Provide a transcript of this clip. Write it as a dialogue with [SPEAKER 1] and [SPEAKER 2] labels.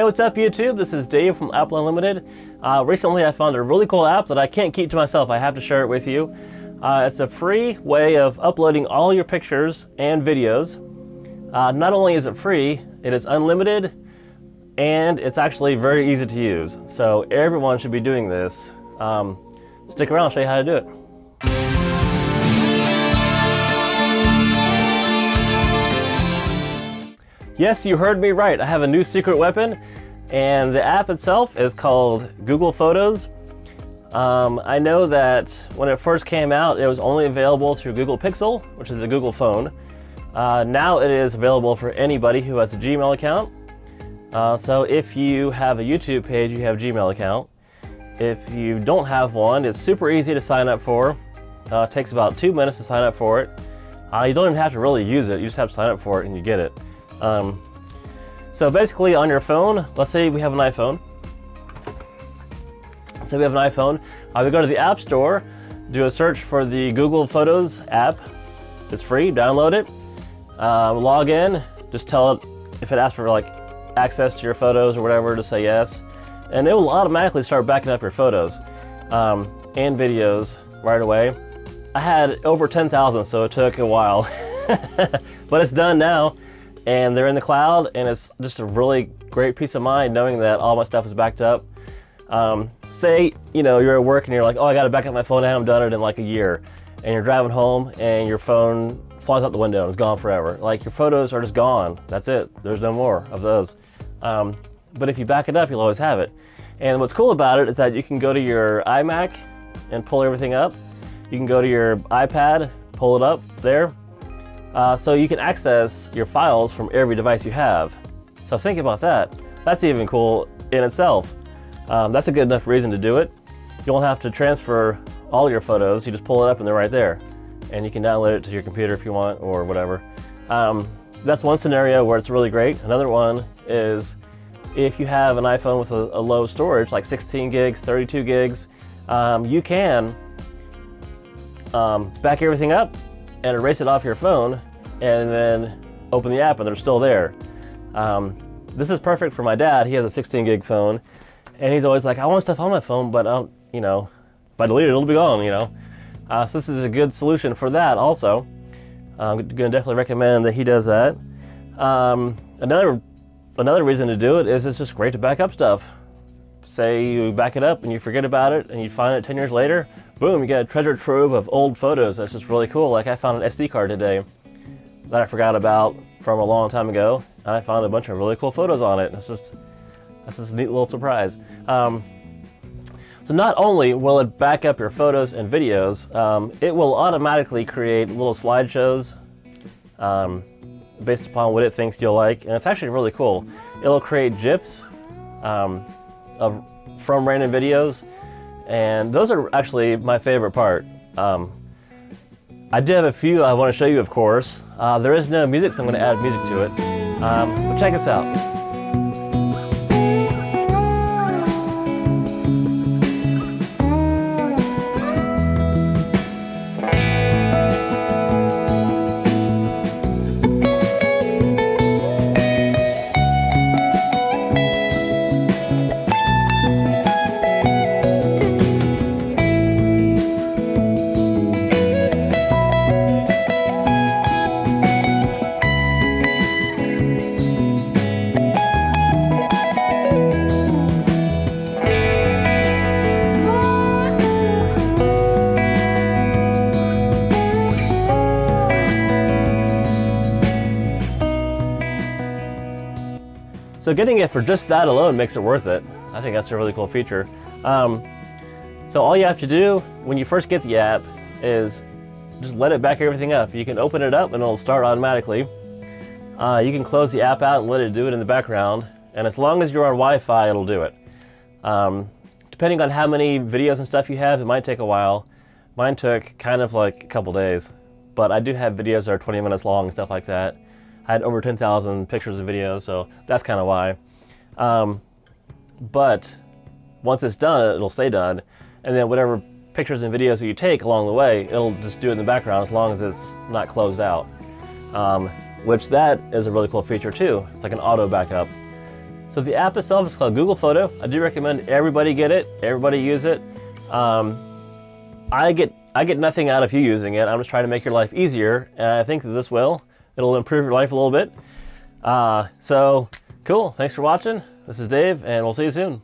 [SPEAKER 1] Hey, what's up, YouTube? This is Dave from Apple Unlimited. Uh, recently, I found a really cool app that I can't keep to myself. I have to share it with you. Uh, it's a free way of uploading all your pictures and videos. Uh, not only is it free, it is unlimited, and it's actually very easy to use. So everyone should be doing this. Um, stick around, I'll show you how to do it. Yes, you heard me right. I have a new secret weapon, and the app itself is called Google Photos. Um, I know that when it first came out, it was only available through Google Pixel, which is the Google phone. Uh, now it is available for anybody who has a Gmail account. Uh, so if you have a YouTube page, you have a Gmail account. If you don't have one, it's super easy to sign up for. Uh, it takes about two minutes to sign up for it. Uh, you don't even have to really use it, you just have to sign up for it and you get it. Um, so basically on your phone, let's say we have an iPhone. Let's say we have an iPhone. I would go to the App Store, do a search for the Google Photos app. It's free, download it. Uh, log in, just tell it if it asks for like access to your photos or whatever to say yes. And it will automatically start backing up your photos um, and videos right away. I had over 10,000, so it took a while. but it's done now and they're in the cloud, and it's just a really great peace of mind knowing that all my stuff is backed up. Um, say, you know, you're at work and you're like, oh, I got to back up my phone. I haven't done it in like a year. And you're driving home and your phone flies out the window and it's gone forever. Like your photos are just gone. That's it. There's no more of those. Um, but if you back it up, you'll always have it. And what's cool about it is that you can go to your iMac and pull everything up. You can go to your iPad, pull it up there, uh, so you can access your files from every device you have. So think about that. That's even cool in itself. Um, that's a good enough reason to do it. You won't have to transfer all your photos. You just pull it up and they're right there. And you can download it to your computer if you want or whatever. Um, that's one scenario where it's really great. Another one is if you have an iPhone with a, a low storage, like 16 gigs, 32 gigs, um, you can um, back everything up and erase it off your phone and then open the app and they're still there. Um, this is perfect for my dad. He has a 16 gig phone and he's always like, I want stuff on my phone, but I don't, you know, if I delete it, it'll be gone, you know. Uh, so this is a good solution for that also. I'm going to definitely recommend that he does that. Um, another another reason to do it is it's just great to back up stuff. Say you back it up and you forget about it and you find it 10 years later, boom, you get a treasure trove of old photos. That's just really cool. Like I found an SD card today that I forgot about from a long time ago, and I found a bunch of really cool photos on it. It's just, that's just a neat little surprise. Um, so not only will it back up your photos and videos, um, it will automatically create little slideshows um, based upon what it thinks you'll like, and it's actually really cool. It'll create GIFs um, of, from random videos, and those are actually my favorite part. Um, I do have a few I want to show you, of course. Uh, there is no music, so I'm going to add music to it. Um, but check this out. So getting it for just that alone makes it worth it. I think that's a really cool feature. Um, so all you have to do when you first get the app is just let it back everything up. You can open it up and it'll start automatically. Uh, you can close the app out and let it do it in the background. And as long as you're on Wi-Fi, it'll do it. Um, depending on how many videos and stuff you have, it might take a while. Mine took kind of like a couple days, but I do have videos that are 20 minutes long and stuff like that. I had over 10,000 pictures and videos, so that's kind of why. Um, but once it's done, it'll stay done, and then whatever pictures and videos that you take along the way, it'll just do it in the background as long as it's not closed out. Um, which that is a really cool feature too. It's like an auto backup. So the app itself is called Google Photo. I do recommend everybody get it. Everybody use it. Um, I get I get nothing out of you using it. I'm just trying to make your life easier, and I think that this will. It'll improve your life a little bit. Uh, so cool. Thanks for watching. This is Dave, and we'll see you soon.